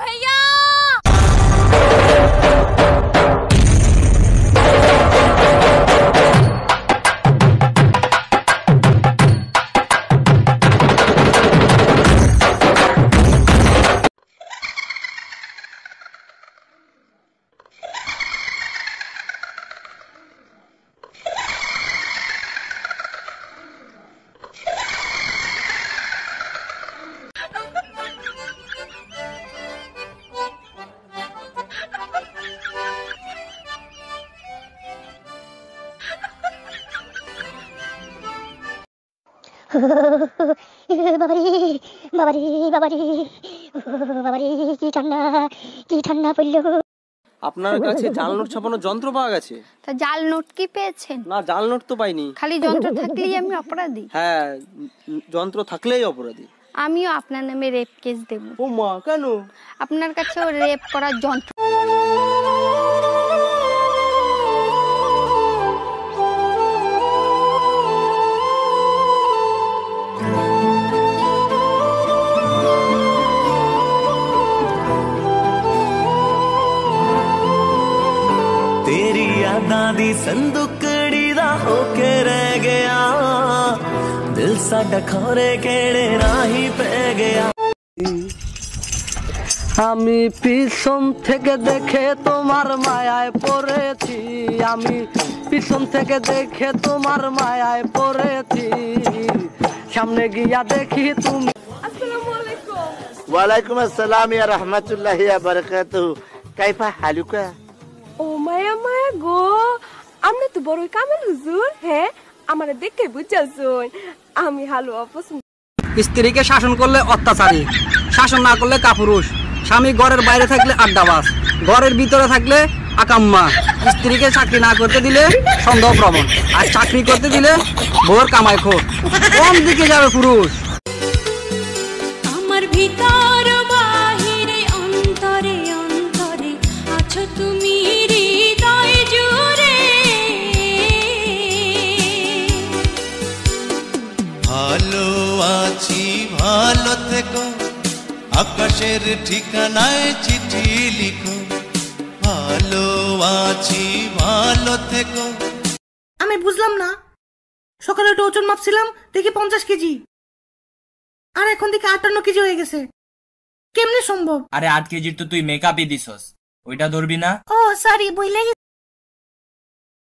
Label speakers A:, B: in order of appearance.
A: भैया
B: বাবারে বাবারে বাবারে। বাবারে কি ঠান্ডা কি ঠান্ডা পড়ল।
C: আপনার কাছে জাল নোট ছাপানোর যন্ত্র পাওয়া গেছে?
A: তা জাল নোট কি পেয়েছেন?
C: না জাল নোট তো পাইনি।
A: খালি যন্ত্র থাকলেই আমি অপরাধী।
C: হ্যাঁ যন্ত্র থাকলেই অপরাধী।
A: আমিও আপনার নামে রেপ কেস দেব।
C: ও মা কেন?
A: আপনার কাছেও রেপ করার যন্ত্র
D: ਯਾਦਾਂ ਦੀ ਸੰਦੂਕੜੀ ਦਾ ਹੋ ਕੇ ਰਹਿ ਗਿਆ ਦਿਲ ਸਾਡਾ ਖੋਰੇ ਕਿਹੜੇ ਰਾਹੀ ਪੈ ਗਿਆ
E: আমি পিছন থেকে দেখে তোমার মায়ায় পড়েছি আমি পিছন থেকে দেখে তোমার মায়ায় পড়েছি সামনে গিয়া দেখি তুমি
F: ওয়ালাইকুম আসসালাম ইয়া রহমতুল্লাহি ওয়া বারাকাতুহু কাইফা হালুকা
G: ও মায়া মায়া গো। আমরা তো বড় কামেল হুজুর হ্যাঁ? আমার দেখে বুঝাছুন আমি হালুয়া পছন্দ
E: স্ত্রীকে শাসন করলে অত্যাচারী শাসন না করলে কাপুরুষ। স্বামী ঘরের বাইরে থাকলে আড্ডাবাস ঘরের ভিতরে থাকলে আকাম্মা। স্ত্রীকে চাকরি না করতে দিলে সন্দেহ প্রবণ আর চাকরি করতে দিলে ভোর কামাই খোর। কোন দিকে যাবে পুরুষ?
H: আমার ভিতর
D: ভালো আছি ভালো থেকো। আকাশের ঠিকানায় চিঠি লিখো। ভালো আছি ভালো থেকো।
I: আমি বুঝলাম না। সকালে একটু ওজন মাপছিলাম দেখি পঞ্চাশ কেজি। আর এখন দেখি আটান্ন কেজি হয়ে গেছে। কেমনে সম্ভব?
J: আরে আট কেজির তো তুই মেকআপই দিছস। ওইটা ধরবি না?
I: ও সরি বইলে